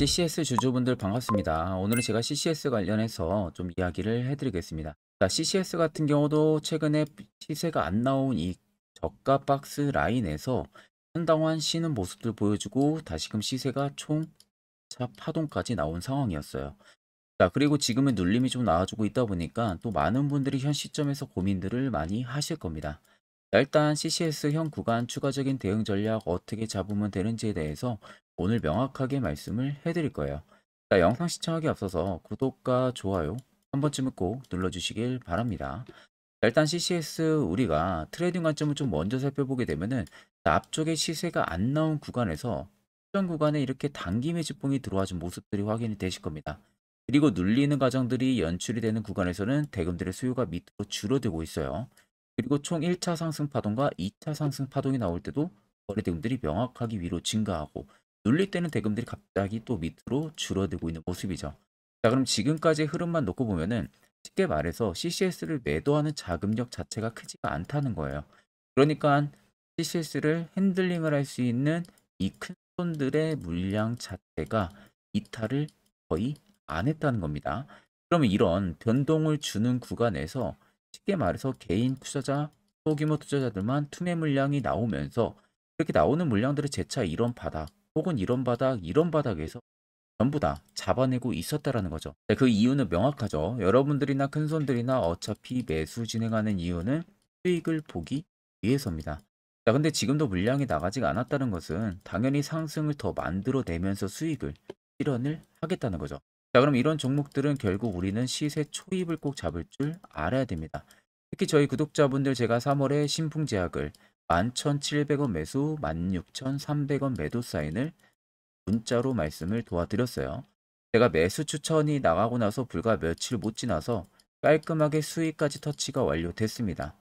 CCS 주주분들 반갑습니다. 오늘은 제가 CCS 관련해서 좀 이야기를 해드리겠습니다. 자, CCS 같은 경우도 최근에 시세가 안 나온 이 저가 박스 라인에서 한동안 쉬는 모습들 보여주고 다시금 시세가 총차 파동까지 나온 상황이었어요. 자, 그리고 지금은 눌림이 좀 나와주고 있다 보니까 또 많은 분들이 현 시점에서 고민들을 많이 하실 겁니다. 자, 일단 CCS 현 구간 추가적인 대응 전략 어떻게 잡으면 되는지에 대해서 오늘 명확하게 말씀을 해드릴 거예요. 자, 영상 시청하기 앞서서 구독과 좋아요 한 번쯤은 꼭 눌러주시길 바랍니다. 자, 일단 CCS 우리가 트레이딩 관점을 좀 먼저 살펴보게 되면은 자, 앞쪽에 시세가 안 나온 구간에서 특정 구간에 이렇게 단기 매집봉이 들어와준 모습들이 확인이 되실 겁니다. 그리고 눌리는 과정들이 연출이 되는 구간에서는 대금들의 수요가 밑으로 줄어들고 있어요. 그리고 총 1차 상승 파동과 2차 상승 파동이 나올 때도 거래 대금들이 명확하게 위로 증가하고 눌릴 때는 대금들이 갑자기 또 밑으로 줄어들고 있는 모습이죠. 자, 그럼 지금까지의 흐름만 놓고 보면은 쉽게 말해서 CCS를 매도하는 자금력 자체가 크지가 않다는 거예요. 그러니까 CCS를 핸들링을 할 수 있는 이 큰 손들의 물량 자체가 이탈을 거의 안 했다는 겁니다. 그러면 이런 변동을 주는 구간에서 쉽게 말해서 개인 투자자, 소규모 투자자들만 투매 물량이 나오면서 이렇게 나오는 물량들을 재차 이런 바닥 혹은 이런 바닥, 이런 바닥에서 전부 다 잡아내고 있었다라는 거죠. 네, 그 이유는 명확하죠. 여러분들이나 큰손들이나 어차피 매수 진행하는 이유는 수익을 보기 위해서입니다. 자, 근데 지금도 물량이 나가지가 않았다는 것은 당연히 상승을 더 만들어내면서 수익을 실현을 하겠다는 거죠. 자, 그럼 이런 종목들은 결국 우리는 시세 초입을 꼭 잡을 줄 알아야 됩니다. 특히 저희 구독자분들 제가 3월에 신풍 제약을 11,700원 매수, 16,300원 매도 사인을 문자로 말씀을 도와드렸어요. 제가 매수 추천이 나가고 나서 불과 며칠 못 지나서 깔끔하게 수익까지 터치가 완료됐습니다.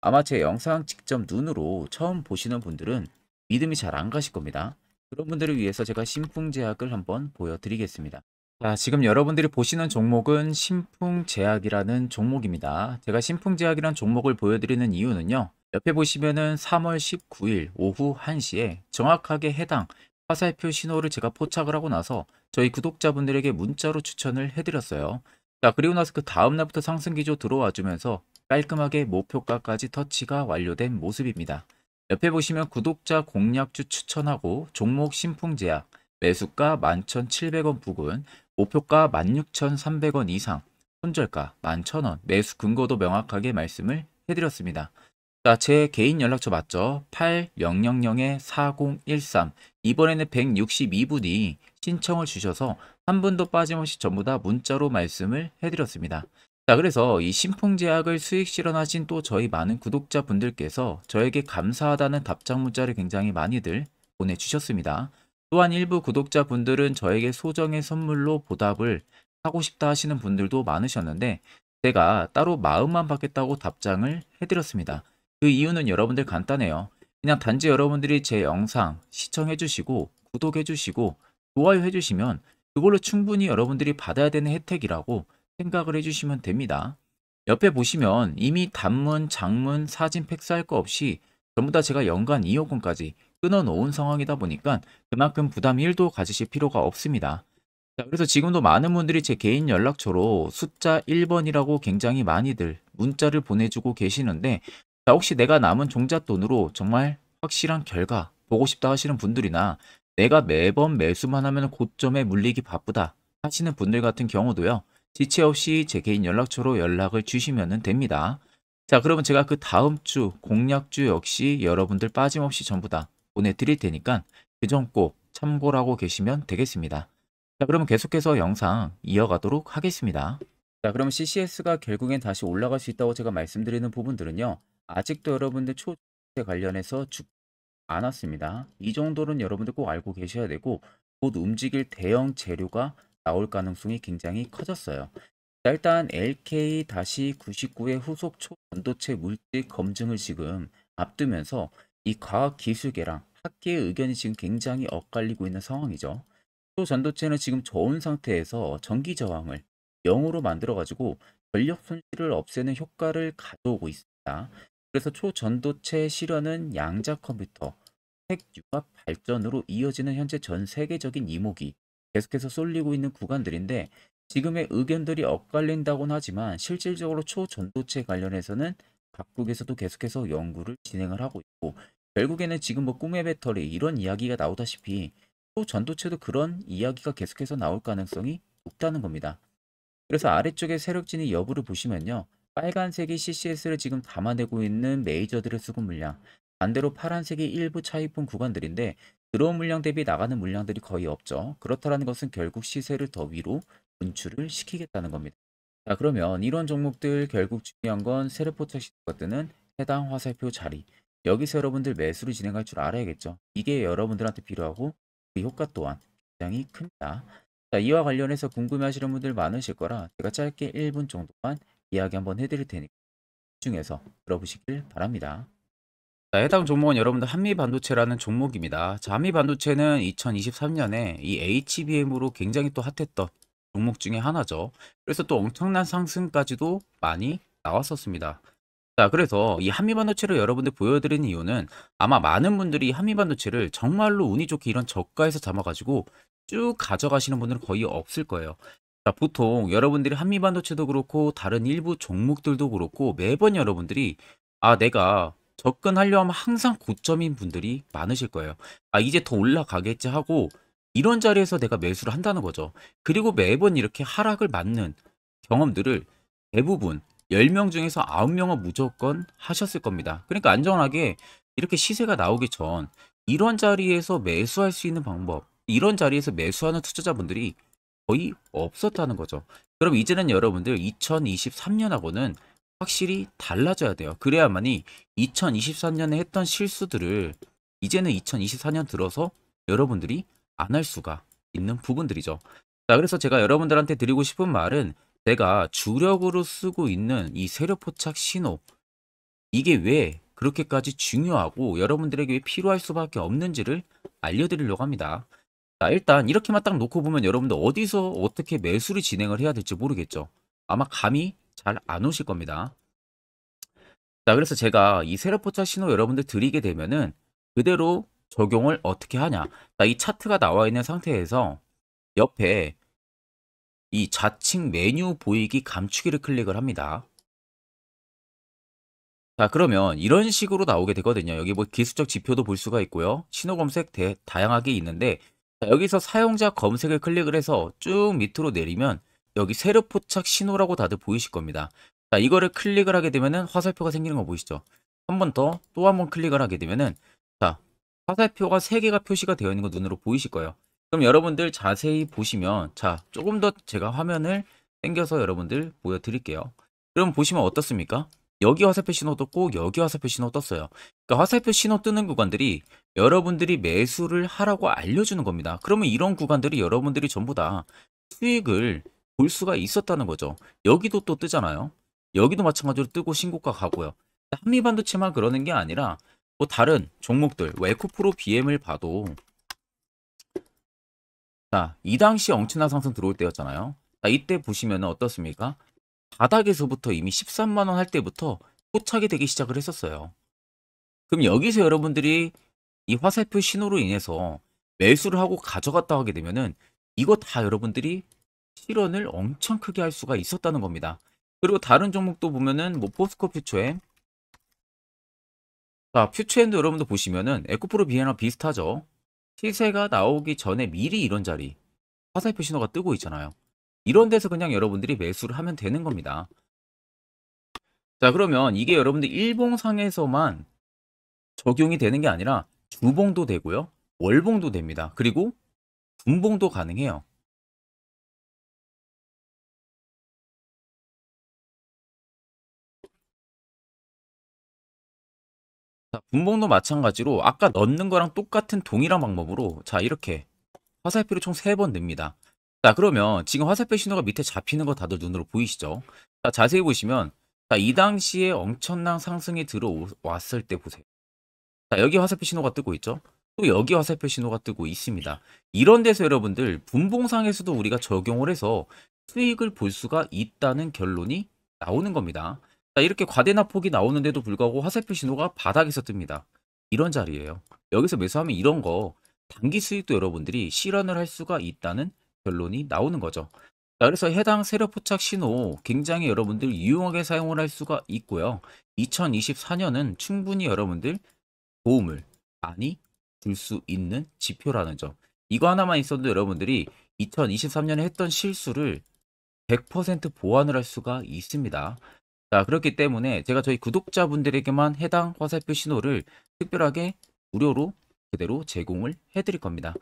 아마 제 영상 직접 눈으로 처음 보시는 분들은 믿음이 잘 안 가실 겁니다. 그런 분들을 위해서 제가 신풍제약을 한번 보여드리겠습니다. 자, 지금 여러분들이 보시는 종목은 신풍제약이라는 종목입니다. 제가 신풍제약이라는 종목을 보여드리는 이유는요. 옆에 보시면은 3월 19일 오후 1시에 정확하게 해당 화살표 신호를 제가 포착을 하고 나서 저희 구독자분들에게 문자로 추천을 해드렸어요. 자, 그리고 나서 그 다음날부터 상승기조 들어와 주면서 깔끔하게 목표가까지 터치가 완료된 모습입니다. 옆에 보시면 구독자 공략주 추천하고 종목 신풍 제약 매수가 11,700원 부근 목표가 16,300원 이상 손절가 11,000원 매수 근거도 명확하게 말씀을 해드렸습니다. 자, 제 개인 연락처 맞죠? 8000-4013 이번에는 162분이 신청을 주셔서 한 분도 빠짐없이 전부 다 문자로 말씀을 해드렸습니다. 자, 그래서 이 신풍제약을 수익 실현하신 또 저희 많은 구독자분들께서 저에게 감사하다는 답장 문자를 굉장히 많이들 보내주셨습니다. 또한 일부 구독자분들은 저에게 소정의 선물로 보답을 하고 싶다 하시는 분들도 많으셨는데 제가 따로 마음만 받겠다고 답장을 해드렸습니다. 그 이유는 여러분들 간단해요. 그냥 단지 여러분들이 제 영상 시청해 주시고 구독해 주시고 좋아요 해 주시면 그걸로 충분히 여러분들이 받아야 되는 혜택이라고 생각을 해 주시면 됩니다. 옆에 보시면 이미 단문, 장문, 사진 팩스 할 거 없이 전부 다 제가 연간 2억 원까지 끊어놓은 상황이다 보니까 그만큼 부담 1도 가지실 필요가 없습니다. 자, 그래서 지금도 많은 분들이 제 개인 연락처로 숫자 1번이라고 굉장히 많이들 문자를 보내주고 계시는데 자, 혹시 내가 남은 종잣돈으로 정말 확실한 결과 보고 싶다 하시는 분들이나 내가 매번 매수만 하면 고점에 물리기 바쁘다 하시는 분들 같은 경우도요. 지체 없이 제 개인 연락처로 연락을 주시면 됩니다. 자, 그러면 제가 그 다음 주 공략주 역시 여러분들 빠짐없이 전부 다 보내드릴 테니까 그점 꼭 참고를 하고 계시면 되겠습니다. 자, 그러면 계속해서 영상 이어가도록 하겠습니다. 자, 그럼 CCS가 결국엔 다시 올라갈 수 있다고 제가 말씀드리는 부분들은요. 아직도 여러분들 초세 관련해서 죽 않았습니다. 이 정도는 여러분들 꼭 알고 계셔야 되고 곧 움직일 대형 재료가 나올 가능성이 굉장히 커졌어요. 자, 일단 LK-99의 후속 초반도체 물질 검증을 지금 앞두면서 이 과학기술계랑 학계의 의견이 지금 굉장히 엇갈리고 있는 상황이죠. 초전도체는 지금 좋은 상태에서 전기 저항을 0으로 만들어가지고 전력 손실을 없애는 효과를 가져오고 있습니다. 그래서 초전도체 실현은 양자 컴퓨터, 핵 융합 발전으로 이어지는 현재 전 세계적인 이목이 계속해서 쏠리고 있는 구간들인데 지금의 의견들이 엇갈린다고는 하지만 실질적으로 초전도체 관련해서는 각국에서도 계속해서 연구를 진행을 하고 있고 결국에는 지금 뭐 꿈의 배터리 이런 이야기가 나오다시피 초전도체도 그런 이야기가 계속해서 나올 가능성이 높다는 겁니다. 그래서 아래쪽에 세력진의 여부를 보시면요. 빨간색이 CCS를 지금 담아내고 있는 메이저들의 수급 물량, 반대로 파란색이 일부 차입분 구간들인데 들어온 물량 대비 나가는 물량들이 거의 없죠. 그렇다는 것은 결국 시세를 더 위로 분출을 시키겠다는 겁니다. 자 그러면 이런 종목들 결국 중요한 건 세력포착 시도가 뜨는 해당 화살표 자리 여기서 여러분들 매수를 진행할 줄 알아야겠죠. 이게 여러분들한테 필요하고 그 효과 또한 굉장히 큽니다. 자 이와 관련해서 궁금해하시는 분들 많으실 거라 제가 짧게 1분 정도만 이야기 한번 해드릴 테니까 중에서 들어보시길 바랍니다. 자, 해당 종목은 여러분들 한미반도체라는 종목입니다. 자, 한미반도체는 2023년에 이 HBM으로 굉장히 또 핫했던 종목 중에 하나죠. 그래서 또 엄청난 상승까지도 많이 나왔었습니다. 자, 그래서 이 한미반도체를 여러분들 보여드리는 이유는 아마 많은 분들이 한미반도체를 정말로 운이 좋게 이런 저가에서 잡아가지고 쭉 가져가시는 분들은 거의 없을 거예요. 자, 보통 여러분들이 한미반도체도 그렇고 다른 일부 종목들도 그렇고 매번 여러분들이 아, 내가 접근하려 하면 항상 고점인 분들이 많으실 거예요. 아, 이제 더 올라가겠지 하고 이런 자리에서 내가 매수를 한다는 거죠. 그리고 매번 이렇게 하락을 맞는 경험들을 대부분 10명 중에서 9명은 무조건 하셨을 겁니다. 그러니까 안전하게 이렇게 시세가 나오기 전 이런 자리에서 매수할 수 있는 방법, 이런 자리에서 매수하는 투자자분들이 거의 없었다는 거죠. 그럼 이제는 여러분들 2023년하고는 확실히 달라져야 돼요. 그래야만이 2023년에 했던 실수들을 이제는 2024년 들어서 여러분들이 안 할 수가 있는 부분들이죠. 자, 그래서 제가 여러분들한테 드리고 싶은 말은 제가 주력으로 쓰고 있는 이 세력 포착 신호 이게 왜 그렇게까지 중요하고 여러분들에게 왜 필요할 수밖에 없는지를 알려드리려고 합니다. 자, 일단 이렇게만 딱 놓고 보면 여러분들 어디서 어떻게 매수를 진행을 해야 될지 모르겠죠. 아마 감이 잘 안 오실 겁니다. 자, 그래서 제가 이 세력포착 신호 여러분들 드리게 되면은 그대로 적용을 어떻게 하냐. 자, 이 차트가 나와 있는 상태에서 옆에 이 좌측 메뉴 보이기 감추기를 클릭을 합니다. 자, 그러면 이런 식으로 나오게 되거든요. 여기 뭐 기술적 지표도 볼 수가 있고요. 신호 검색 대, 다양하게 있는데 자, 여기서 사용자 검색을 클릭을 해서 쭉 밑으로 내리면 여기 세로 포착 신호라고 다들 보이실 겁니다. 자, 이거를 클릭을 하게 되면은 화살표가 생기는 거 보이시죠? 한 번 더 또 한 번 클릭을 하게 되면은 자, 화살표가 3개가 표시가 되어 있는 거 눈으로 보이실 거예요. 그럼 여러분들 자세히 보시면 자, 조금 더 제가 화면을 당겨서 여러분들 보여드릴게요. 그럼 보시면 어떻습니까? 여기 화살표 신호 떴고 여기 화살표 신호 떴어요. 그러니까 화살표 신호 뜨는 구간들이 여러분들이 매수를 하라고 알려주는 겁니다. 그러면 이런 구간들이 여러분들이 전부 다 수익을 볼 수가 있었다는 거죠. 여기도 또 뜨잖아요. 여기도 마찬가지로 뜨고 신고가 가고요. 한미반도체만 그러는 게 아니라 뭐 다른 종목들, 뭐 에코프로 BM을 봐도 자, 이 당시 엄청난 상승 들어올 때였잖아요. 자, 이때 보시면 어떻습니까? 바닥에서부터 이미 13만 원 할 때부터 포착이 되기 시작을 했었어요. 그럼 여기서 여러분들이 이 화살표 신호로 인해서 매수를 하고 가져갔다 하게 되면은 이거 다 여러분들이 실현을 엄청 크게 할 수가 있었다는 겁니다. 그리고 다른 종목도 보면은 뭐 포스코 퓨처엠 자 퓨처엠도 여러분들 보시면은 에코프로 비에나 비슷하죠. 시세가 나오기 전에 미리 이런 자리 화살표 신호가 뜨고 있잖아요. 이런 데서 그냥 여러분들이 매수를 하면 되는 겁니다. 자 그러면 이게 여러분들 일봉상에서만 적용이 되는 게 아니라 주봉도 되고요. 월봉도 됩니다. 그리고 분봉도 가능해요. 자, 분봉도 마찬가지로 아까 넣는 거랑 똑같은 동일한 방법으로 자 이렇게 화살표를 총 3번 냅니다. 자 그러면 지금 화살표 신호가 밑에 잡히는 거 다들 눈으로 보이시죠? 자 자세히 보시면 자, 이 당시에 엄청난 상승이 들어왔을 때 보세요. 자 여기 화살표 신호가 뜨고 있죠? 또 여기 화살표 신호가 뜨고 있습니다. 이런 데서 여러분들 분봉상에서도 우리가 적용을 해서 수익을 볼 수가 있다는 결론이 나오는 겁니다. 자, 이렇게 과대납폭이 나오는데도 불구하고 화살표 신호가 바닥에서 뜹니다. 이런 자리예요. 여기서 매수하면 이런 거 단기 수익도 여러분들이 실현을 할 수가 있다는 결론이 나오는 거죠. 자, 그래서 해당 세력 포착 신호 굉장히 여러분들 유용하게 사용을 할 수가 있고요. 2024년은 충분히 여러분들 도움을 많이 줄 수 있는 지표라는 점. 이거 하나만 있어도 여러분들이 2023년에 했던 실수를 100% 보완을 할 수가 있습니다. 자, 그렇기 때문에 제가 저희 구독자분들에게만 해당 화살표 신호를 특별하게 무료로 그대로 제공을 해드릴 겁니다.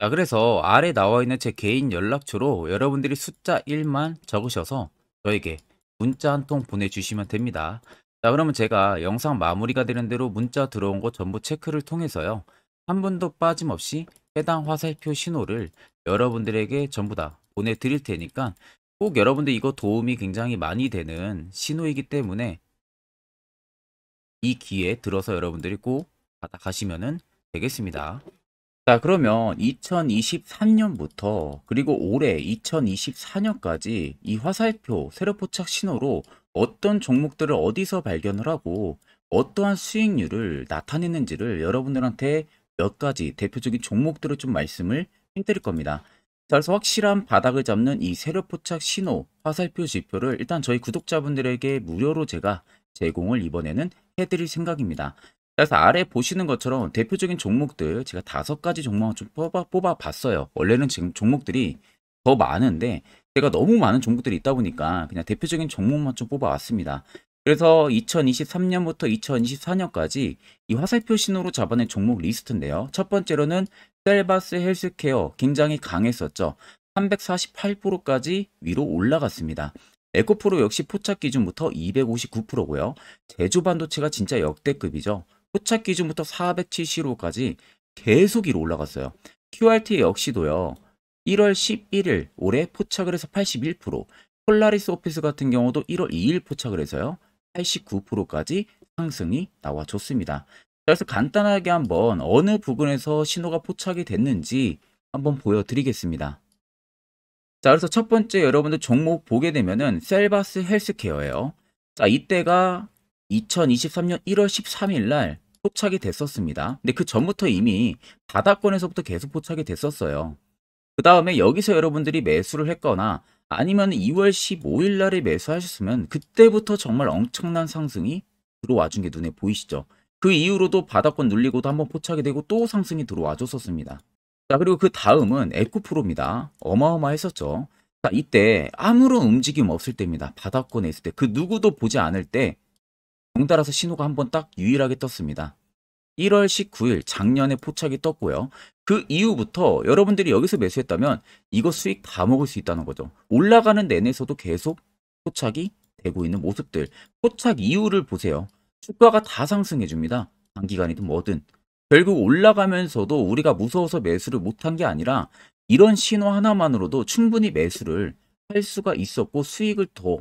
자, 그래서 아래 나와 있는 제 개인 연락처로 여러분들이 숫자 1만 적으셔서 저에게 문자 한 통 보내주시면 됩니다. 자, 그러면 제가 영상 마무리가 되는 대로 문자 들어온 거 전부 체크를 통해서요. 한 분도 빠짐없이 해당 화살표 신호를 여러분들에게 전부 다 보내드릴 테니까 꼭 여러분들 이거 도움이 굉장히 많이 되는 신호이기 때문에 이 기회에 들어서 여러분들이 꼭 받아가시면 되겠습니다. 자, 그러면 2023년부터 그리고 올해 2024년까지 이 화살표 세력 포착 신호로 어떤 종목들을 어디서 발견을 하고 어떠한 수익률을 나타내는지를 여러분들한테 몇 가지 대표적인 종목들을 좀 말씀을 해드릴 겁니다. 자, 그래서 확실한 바닥을 잡는 이 세력 포착 신호 화살표 지표를 일단 저희 구독자분들에게 무료로 제가 제공을 이번에는 해드릴 생각입니다. 그래서 아래 보시는 것처럼 대표적인 종목들 제가 다섯 가지 종목을 좀 뽑아, 뽑아 봤어요. 원래는 지금 종목들이 더 많은데 제가 너무 많은 종목들이 있다 보니까 그냥 대표적인 종목만 좀 뽑아 왔습니다. 그래서 2023년부터 2024년까지 이 화살표 신호로 잡아낸 종목 리스트인데요. 첫 번째로는 셀바스 헬스케어 굉장히 강했었죠. 348%까지 위로 올라갔습니다. 에코프로 역시 포착 기준부터 259%고요. 제주 반도체가 진짜 역대급이죠. 포착 기준부터 470프로까지 계속 위로 올라갔어요. QRT 역시도요. 1월 11일 올해 포착을 해서 81%, 폴라리스 오피스 같은 경우도 1월 2일 포착을 해서요. 89%까지 상승이 나와줬습니다. 그래서 간단하게 한번 어느 부분에서 신호가 포착이 됐는지 한번 보여드리겠습니다. 자, 그래서 첫 번째 여러분들 종목 보게 되면은 셀바스 헬스케어예요. 자, 이때가 2023년 1월 13일 날 포착이 됐었습니다. 근데 그 전부터 이미 바닥권에서부터 계속 포착이 됐었어요. 그 다음에 여기서 여러분들이 매수를 했거나 아니면 2월 15일 날에 매수하셨으면 그때부터 정말 엄청난 상승이 들어와 준 게 눈에 보이시죠? 그 이후로도 바닥권 눌리고도 한번 포착이 되고 또 상승이 들어와 줬었습니다. 자, 그리고 그 다음은 에코프로입니다. 어마어마했었죠. 자, 이때 아무런 움직임 없을 때입니다. 바닥권에 있을 때. 그 누구도 보지 않을 때 덩달아서 신호가 한 번 딱 유일하게 떴습니다. 1월 19일 작년에 포착이 떴고요. 그 이후부터 여러분들이 여기서 매수했다면 이거 수익 다 먹을 수 있다는 거죠. 올라가는 내내서도 계속 포착이 되고 있는 모습들. 포착 이후를 보세요. 주가가 다 상승해 줍니다. 단기간이든 뭐든. 결국 올라가면서도 우리가 무서워서 매수를 못한 게 아니라 이런 신호 하나만으로도 충분히 매수를 할 수가 있었고 수익을 더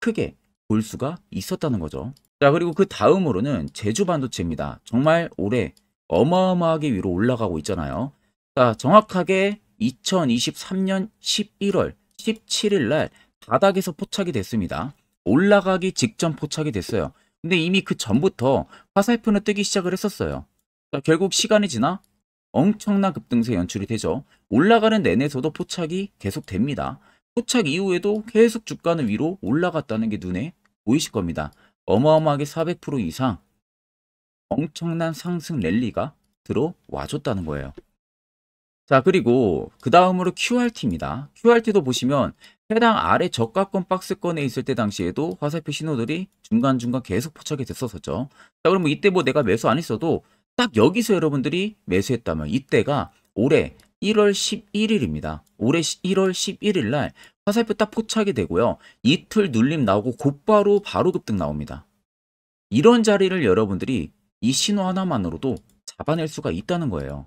크게 볼 수가 있었다는 거죠. 자, 그리고 그 다음으로는 제주 반도체입니다. 정말 올해 어마어마하게 위로 올라가고 있잖아요. 자, 정확하게 2023년 11월 17일 날 바닥에서 포착이 됐습니다. 올라가기 직전 포착이 됐어요. 근데 이미 그 전부터 화살표는 뜨기 시작을 했었어요. 자, 결국 시간이 지나 엄청난 급등세 연출이 되죠. 올라가는 내내서도 포착이 계속 됩니다. 포착 이후에도 계속 주가는 위로 올라갔다는 게 눈에 보이실 겁니다. 어마어마하게 400% 이상 엄청난 상승 랠리가 들어와 줬다는 거예요. 자, 그리고 그 다음으로 QRT입니다. QRT도 보시면 해당 아래 저가권 박스권에 있을 때 당시에도 화살표 신호들이 중간중간 계속 포착이 됐었었죠. 자, 그러면 이때 뭐 내가 매수 안 했어도 딱 여기서 여러분들이 매수했다면 이때가 올해 1월 11일입니다. 올해 1월 11일 날 화살표 딱 포착이 되고요. 이틀 눌림 나오고 곧바로 바로 급등 나옵니다. 이런 자리를 여러분들이 이 신호 하나만으로도 잡아낼 수가 있다는 거예요.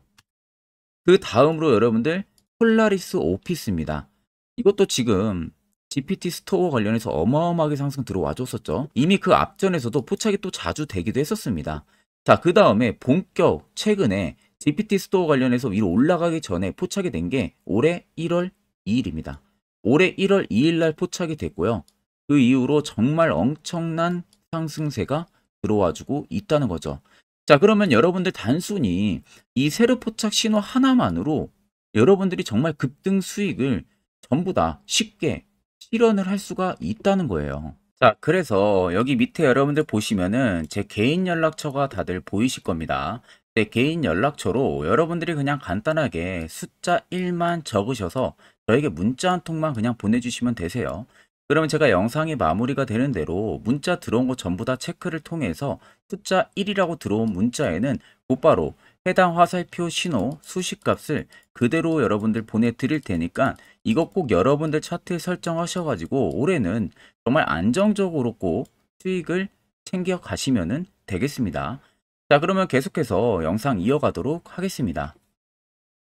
그 다음으로 여러분들 폴라리스 오피스입니다. 이것도 지금 GPT 스토어 관련해서 어마어마하게 상승 들어와 줬었죠. 이미 그 앞전에서도 포착이 또 자주 되기도 했었습니다. 자, 그 다음에 본격 최근에 GPT 스토어 관련해서 위로 올라가기 전에 포착이 된 게 올해 1월 2일입니다. 올해 1월 2일 날 포착이 됐고요. 그 이후로 정말 엄청난 상승세가 들어와주고 있다는 거죠. 자, 그러면 여러분들 단순히 이 세르 포착 신호 하나만으로 여러분들이 정말 급등 수익을 전부 다 쉽게 실현을 할 수가 있다는 거예요. 자, 그래서 여기 밑에 여러분들 보시면은 제 개인 연락처가 다들 보이실 겁니다. 제 개인 연락처로 여러분들이 그냥 간단하게 숫자 1만 적으셔서 저에게 문자 한 통만 그냥 보내주시면 되세요. 그러면 제가 영상이 마무리가 되는 대로 문자 들어온 거 전부 다 체크를 통해서 숫자 1이라고 들어온 문자에는 곧바로 해당 화살표 신호 수식값을 그대로 여러분들 보내드릴 테니까 이것 꼭 여러분들 차트에 설정하셔가지고 올해는 정말 안정적으로 꼭 수익을 챙겨 가시면 되겠습니다. 자 그러면 계속해서 영상 이어가도록 하겠습니다.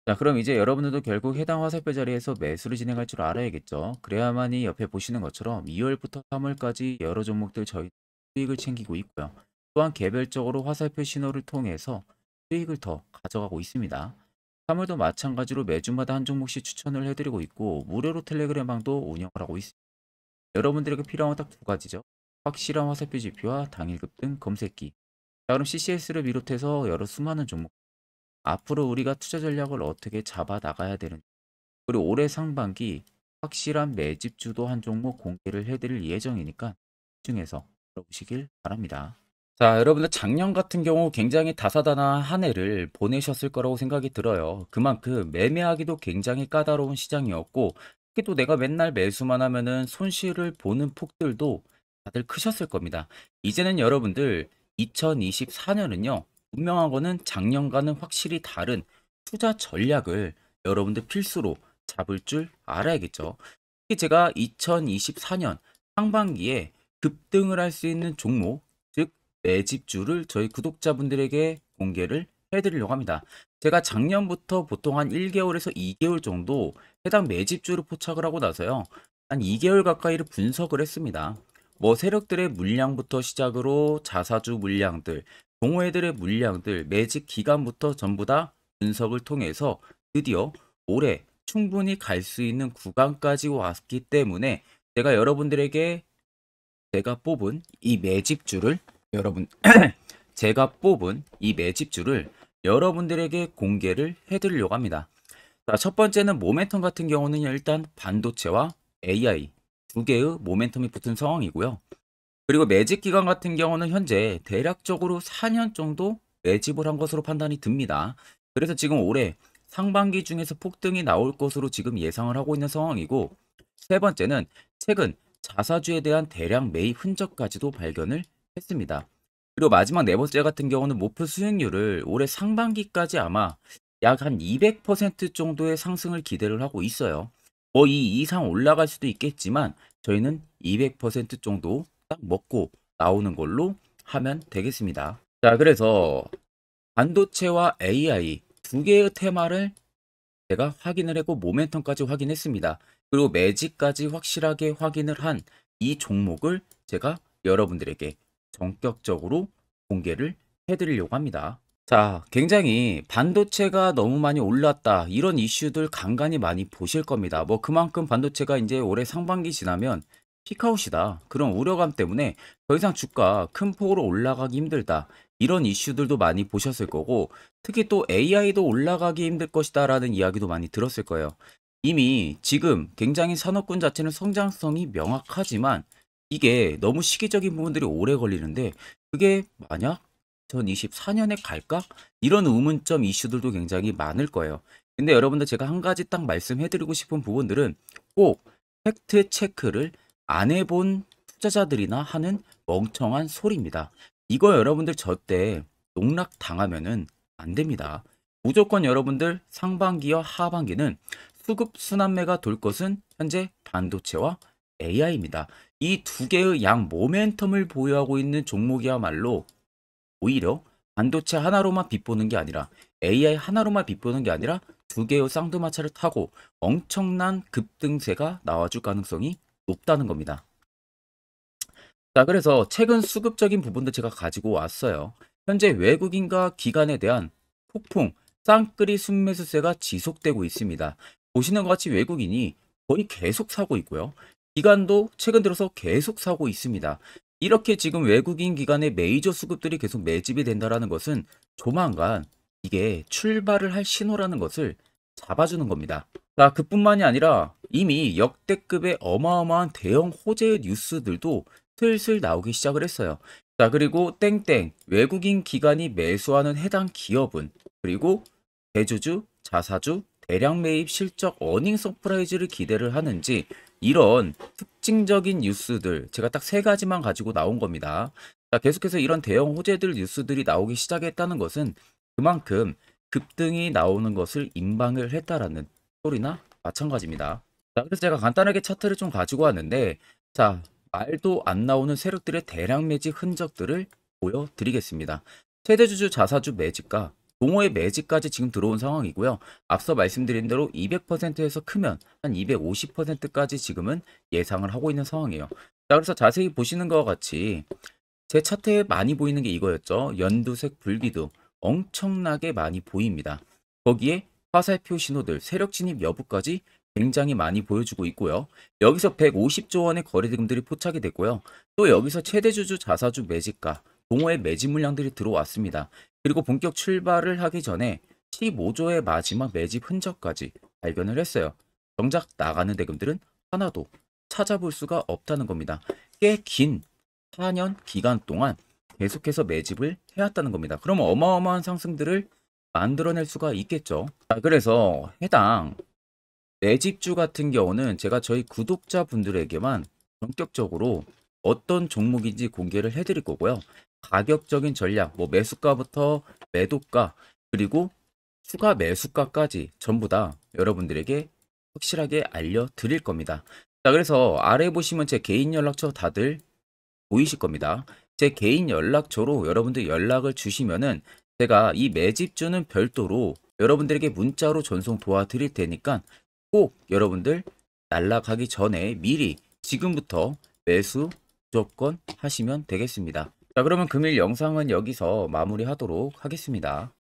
자 그럼 이제 여러분들도 결국 해당 화살표 자리에서 매수를 진행할 줄 알아야겠죠. 그래야만이 옆에 보시는 것처럼 2월부터 3월까지 여러 종목들 저희 수익을 챙기고 있고요. 또한 개별적으로 화살표 신호를 통해서 수익을 더 가져가고 있습니다. 3월도 마찬가지로 매주마다 한 종목씩 추천을 해드리고 있고 무료로 텔레그램방도 운영을 하고 있습니다. 여러분들에게 필요한 건딱두 가지죠. 확실한 화살표 지표와 당일 급 등 검색기. 자 그럼 CCS를 비롯해서 여러 수많은 종목 앞으로 우리가 투자 전략을 어떻게 잡아 나가야 되는지 그리고 올해 상반기 확실한 매집 주도 한 종목 공개를 해드릴 예정이니까 중에서 들어보시길 바랍니다. 자, 여러분들 작년 같은 경우 굉장히 다사다난한 한 해를 보내셨을 거라고 생각이 들어요. 그만큼 매매하기도 굉장히 까다로운 시장이었고, 특히 또 내가 맨날 매수만 하면은 손실을 보는 폭들도 다들 크셨을 겁니다. 이제는 여러분들 2024년은요, 분명한 거는 작년과는 확실히 다른 투자 전략을 여러분들 필수로 잡을 줄 알아야겠죠. 특히 제가 2024년 상반기에 급등을 할 수 있는 종목, 매집주를 저희 구독자분들에게 공개를 해드리려고 합니다. 제가 작년부터 보통 한 1개월에서 2개월 정도 해당 매집주를 포착을 하고 나서요. 한 2개월 가까이를 분석을 했습니다. 뭐 세력들의 물량부터 시작으로 자사주 물량들, 동호회들의 물량들, 매집 기간부터 전부 다 분석을 통해서 드디어 올해 충분히 갈 수 있는 구간까지 왔기 때문에 제가 여러분들에게 제가 뽑은 이 매집주를 여러분 제가 뽑은 이 매집주를 여러분들에게 공개를 해드리려고 합니다. 자, 첫 번째는 모멘텀 같은 경우는 일단 반도체와 AI 두 개의 모멘텀이 붙은 상황이고요. 그리고 매집 기간 같은 경우는 현재 대략적으로 4년 정도 매집을 한 것으로 판단이 듭니다. 그래서 지금 올해 상반기 중에서 폭등이 나올 것으로 지금 예상을 하고 있는 상황이고 세 번째는 최근 자사주에 대한 대량 매입 흔적까지도 발견을 했습니다. 그리고 마지막 네 번째 같은 경우는 목표 수익률을 올해 상반기까지 아마 약 한 200% 정도의 상승을 기대를 하고 있어요. 뭐 이 이상 올라갈 수도 있겠지만 저희는 200% 정도 딱 먹고 나오는 걸로 하면 되겠습니다. 자, 그래서 반도체와 AI 두 개의 테마를 제가 확인을 했고 모멘텀까지 확인했습니다. 그리고 매직까지 확실하게 확인을 한 이 종목을 제가 여러분들에게 전격적으로 공개를 해드리려고 합니다. 자, 굉장히 반도체가 너무 많이 올랐다. 이런 이슈들 간간히 많이 보실 겁니다. 뭐 그만큼 반도체가 이제 올해 상반기 지나면 피카웃이다. 그런 우려감 때문에 더 이상 주가 큰 폭으로 올라가기 힘들다. 이런 이슈들도 많이 보셨을 거고, 특히 또 AI도 올라가기 힘들 것이다. 라는 이야기도 많이 들었을 거예요. 이미 지금 굉장히 산업군 자체는 성장성이 명확하지만 이게 너무 시기적인 부분들이 오래 걸리는데 그게 만약 2024년에 갈까? 이런 의문점 이슈들도 굉장히 많을 거예요. 근데 여러분들 제가 한 가지 딱 말씀해드리고 싶은 부분들은 꼭 팩트 체크를 안 해본 투자자들이나 하는 멍청한 소리입니다. 이거 여러분들 저 때 농락 당하면은 안 됩니다. 무조건 여러분들 상반기와 하반기는 수급 순환매가 돌 것은 현재 반도체와 AI입니다. 이 두 개의 양 모멘텀을 보유하고 있는 종목이야말로 오히려 반도체 하나로만 빗보는 게 아니라 AI 하나로만 빗보는 게 아니라 두 개의 쌍두마차를 타고 엄청난 급등세가 나와줄 가능성이 높다는 겁니다. 자, 그래서 최근 수급적인 부분도 제가 가지고 왔어요. 현재 외국인과 기관에 대한 폭풍, 쌍끌이 순매수세가 지속되고 있습니다. 보시는 것 같이 외국인이 거의 계속 사고 있고요. 기관도 최근 들어서 계속 사고 있습니다. 이렇게 지금 외국인 기관의 메이저 수급들이 계속 매집이 된다라는 것은 조만간 이게 출발을 할 신호라는 것을 잡아주는 겁니다. 자, 그뿐만이 아니라 이미 역대급의 어마어마한 대형 호재 뉴스들도 슬슬 나오기 시작을 했어요. 자, 그리고 땡땡 외국인 기관이 매수하는 해당 기업은 그리고 대주주, 자사주, 대량 매입 실적 어닝 서프라이즈를 기대를 하는지 이런 특징적인 뉴스들 제가 딱 세 가지만 가지고 나온 겁니다. 자, 계속해서 이런 대형 호재들 뉴스들이 나오기 시작했다는 것은 그만큼 급등이 나오는 것을 임박을 했다라는 소리나 마찬가지입니다. 자, 그래서 제가 간단하게 차트를 좀 가지고 왔는데 자, 말도 안 나오는 세력들의 대량 매집 흔적들을 보여드리겠습니다. 최대주주 자사주 매집과 동호회 매집까지 지금 들어온 상황이고요. 앞서 말씀드린 대로 200%에서 크면 한 250%까지 지금은 예상을 하고 있는 상황이에요. 자, 그래서 자세히 보시는 것과 같이 제 차트에 많이 보이는 게 이거였죠. 연두색 불기둥 엄청나게 많이 보입니다. 거기에 화살표 신호들, 세력 진입 여부까지 굉장히 많이 보여주고 있고요. 여기서 150조 원의 거래대금들이 포착이 됐고요. 또 여기서 최대주주 자사주 매집가, 동호회 매집 물량들이 들어왔습니다. 그리고 본격 출발을 하기 전에 15조의 마지막 매집 흔적까지 발견을 했어요. 정작 나가는 대금들은 하나도 찾아볼 수가 없다는 겁니다. 꽤 긴 4년 기간 동안 계속해서 매집을 해왔다는 겁니다. 그럼 어마어마한 상승들을 만들어낼 수가 있겠죠. 자, 그래서 해당 매집주 같은 경우는 제가 저희 구독자분들에게만 본격적으로 어떤 종목인지 공개를 해드릴 거고요. 가격적인 전략, 뭐 매수가부터 매도가, 그리고 추가 매수가까지 전부 다 여러분들에게 확실하게 알려드릴 겁니다. 자, 그래서 아래 보시면 제 개인 연락처 다들 보이실 겁니다. 제 개인 연락처로 여러분들 연락을 주시면은 제가 이 매집주는 별도로 여러분들에게 문자로 전송 도와드릴 테니까 꼭 여러분들 날라가기 전에 미리 지금부터 매수 무조건 하시면 되겠습니다. 자, 그러면 금일 영상은 여기서 마무리하도록 하겠습니다.